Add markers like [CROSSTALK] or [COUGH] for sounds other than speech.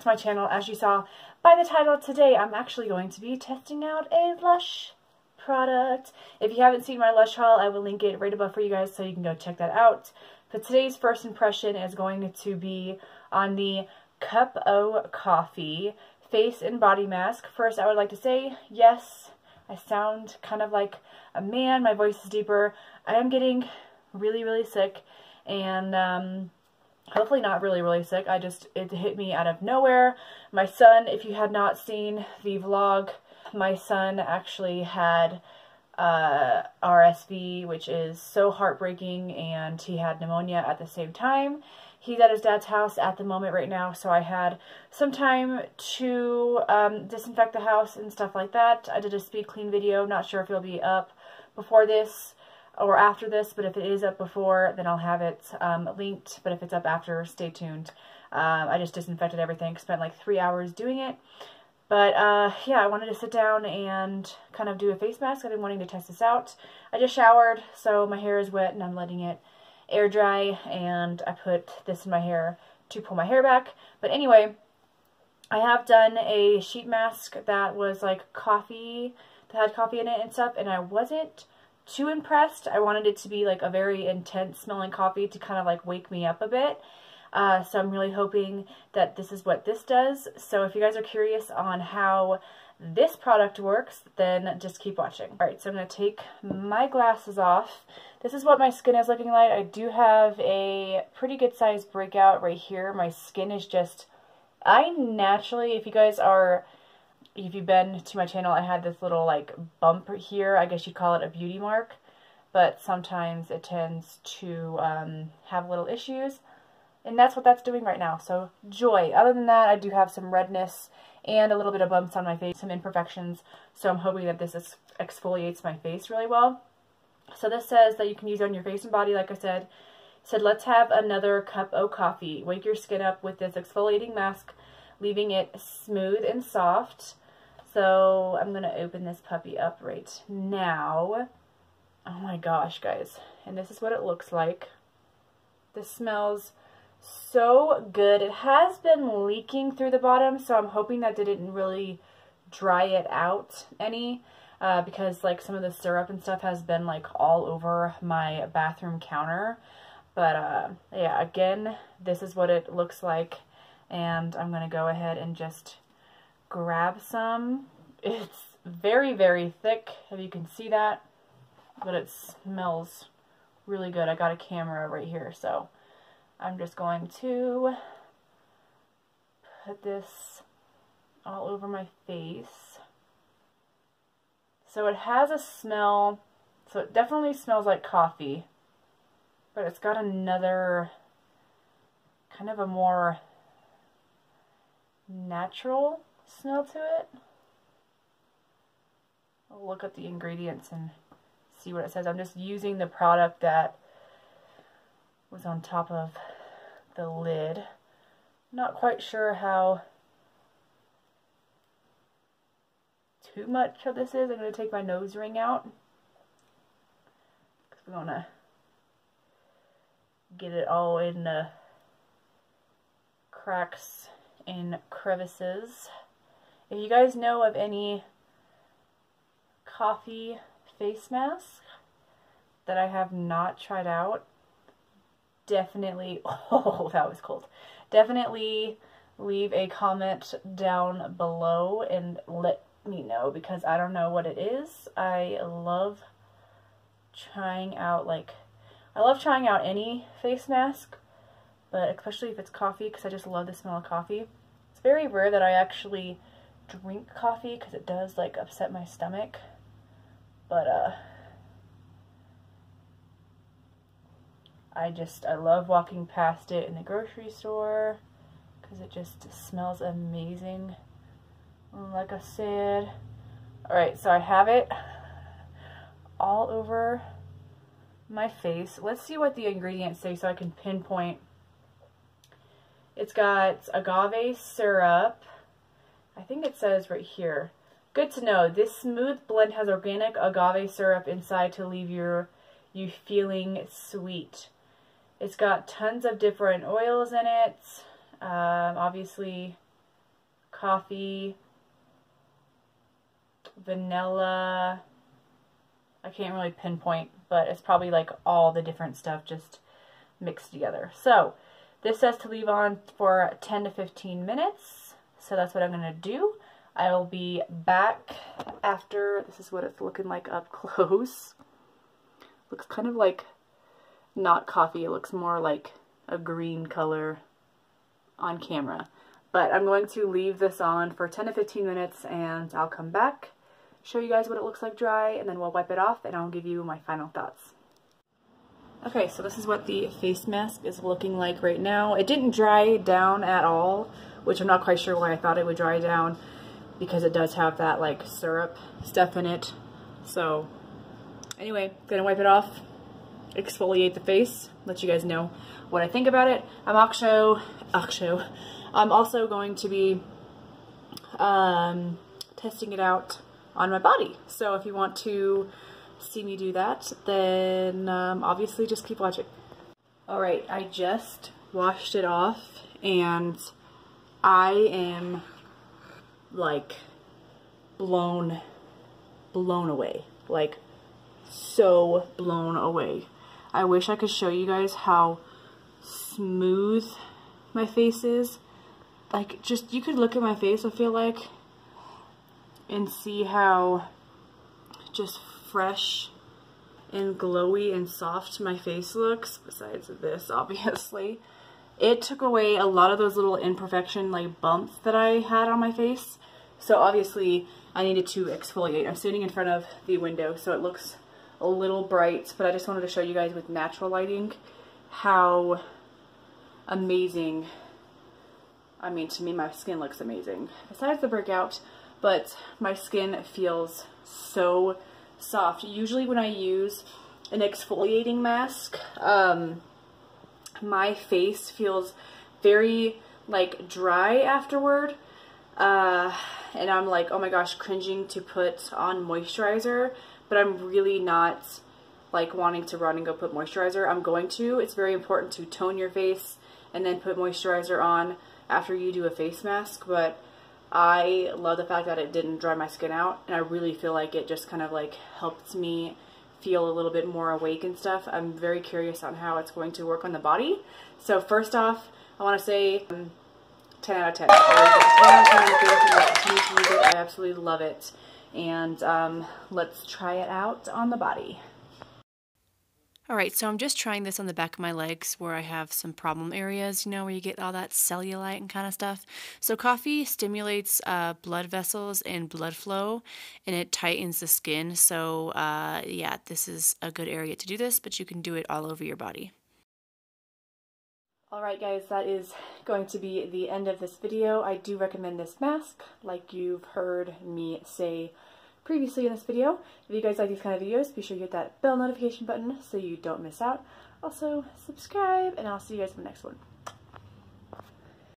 to my channel. As you saw by the title today, I'm actually going to be testing out a Lush product. If you haven't seen my Lush haul, I will link it right above for you guys so you can go check that out. But today's first impression is going to be on the Cup O Coffee face and body mask. First, I would like to say, yes, I sound kind of like a man. My voice is deeper. I am getting really, really sick. And, um, hopefully not really, really sick. I just, it hit me out of nowhere. My son, if you had not seen the vlog, my son actually had uh, RSV, which is so heartbreaking, and he had pneumonia at the same time. He's at his dad's house at the moment right now, so I had some time to um, disinfect the house and stuff like that. I did a speed clean video, not sure if it'll be up before this or after this, but if it is up before, then I'll have it um, linked, but if it's up after, stay tuned. Um, I just disinfected everything, spent like three hours doing it. But uh, yeah, I wanted to sit down and kind of do a face mask. I've been wanting to test this out. I just showered, so my hair is wet and I'm letting it air dry, and I put this in my hair to pull my hair back. But anyway, I have done a sheet mask that was like coffee, that had coffee in it and stuff, and I wasn't too impressed. I wanted it to be like a very intense smelling coffee to kind of like wake me up a bit. Uh, so I'm really hoping that this is what this does. So if you guys are curious on how this product works, then just keep watching. Alright, so I'm going to take my glasses off. This is what my skin is looking like. I do have a pretty good sized breakout right here. My skin is just, I naturally, if you guys are if you've been to my channel, I had this little like bump here. I guess you'd call it a beauty mark. But sometimes it tends to um, have little issues. And that's what that's doing right now. So joy. Other than that, I do have some redness and a little bit of bumps on my face, some imperfections. So I'm hoping that this exfoliates my face really well. So this says that you can use it on your face and body, like I said. It said, let's have another cup of coffee. Wake your skin up with this exfoliating mask, leaving it smooth and soft. So I'm going to open this puppy up right now. Oh my gosh, guys. And this is what it looks like. This smells so good. It has been leaking through the bottom, so I'm hoping that didn't really dry it out any. Uh, because like some of the syrup and stuff has been like all over my bathroom counter. But uh, yeah, again, this is what it looks like. And I'm going to go ahead and just grab some. It's very, very thick, if you can see that, but it smells really good. I got a camera right here, so I'm just going to put this all over my face. So it has a smell, so it definitely smells like coffee, but it's got another kind of a more natural smell to it. I'll look at the ingredients and see what it says. I'm just using the product that was on top of the lid. Not quite sure how too much of this is. I'm going to take my nose ring out because we're going to get it all in the cracks and crevices. If you guys know of any coffee face mask that I have not tried out, definitely, [LAUGHS] oh, that was cold. Definitely leave a comment down below and let me know because I don't know what it is. I love trying out, like, I love trying out any face mask, but especially if it's coffee because I just love the smell of coffee. It's very rare that I actually drink coffee because it does like upset my stomach. But uh I just I love walking past it in the grocery store because it just smells amazing. Like I said, alright, so I have it all over my face. Let's see what the ingredients say so I can pinpoint. It's got agave syrup, I think it says right here. Good to know. This smooth blend has organic agave syrup inside to leave your you feeling sweet. It's got tons of different oils in it. Um, obviously, coffee, vanilla. I can't really pinpoint, but it's probably like all the different stuff just mixed together. So this says to leave on for 10 to 15 minutes. So that's what I'm going to do. I will be back after, this is what it's looking like up [LAUGHS] close. Looks kind of like not coffee. It looks more like a green color on camera. But I'm going to leave this on for 10 to 15 minutes and I'll come back, show you guys what it looks like dry, and then we'll wipe it off and I'll give you my final thoughts. Okay, so this is what the face mask is looking like right now. It didn't dry down at all, which I'm not quite sure why I thought it would dry down because it does have that like syrup stuff in it. So anyway, gonna wipe it off, exfoliate the face, let you guys know what I think about it. I'm Aksho, Aksho. I'm also going to be um, testing it out on my body. So if you want to see me do that, then um, obviously just keep watching. Alright, I just washed it off and I am like blown, blown away. Like so blown away. I wish I could show you guys how smooth my face is. Like just, you could look at my face, I feel like, and see how just fresh and glowy and soft my face looks, besides this, [LAUGHS] obviously. It took away a lot of those little imperfection, like, bumps that I had on my face. So, obviously, I needed to exfoliate. I'm sitting in front of the window, so it looks a little bright, but I just wanted to show you guys with natural lighting how amazing, I mean, to me, my skin looks amazing. Besides the breakout, but my skin feels so soft. Usually when I use an exfoliating mask, um, my face feels very like dry afterward. Uh, and I'm like, oh my gosh, cringing to put on moisturizer, but I'm really not like wanting to run and go put moisturizer. I'm going to. It's very important to tone your face and then put moisturizer on after you do a face mask, but I love the fact that it didn't dry my skin out and I really feel like it just kind of like helped me feel a little bit more awake and stuff. I'm very curious on how it's going to work on the body. So first off, I want to say um, 10 out of 10. 10 out of 10 I absolutely love it. And um, let's try it out on the body. Alright, so I'm just trying this on the back of my legs where I have some problem areas, you know, where you get all that cellulite and kind of stuff. So coffee stimulates uh, blood vessels and blood flow, and it tightens the skin. So uh, yeah, this is a good area to do this, but you can do it all over your body. Alright guys, that is going to be the end of this video. I do recommend this mask, like you've heard me say previously in this video. If you guys like these kind of videos, be sure to hit that bell notification button so you don't miss out. Also, subscribe, and I'll see you guys in the next one.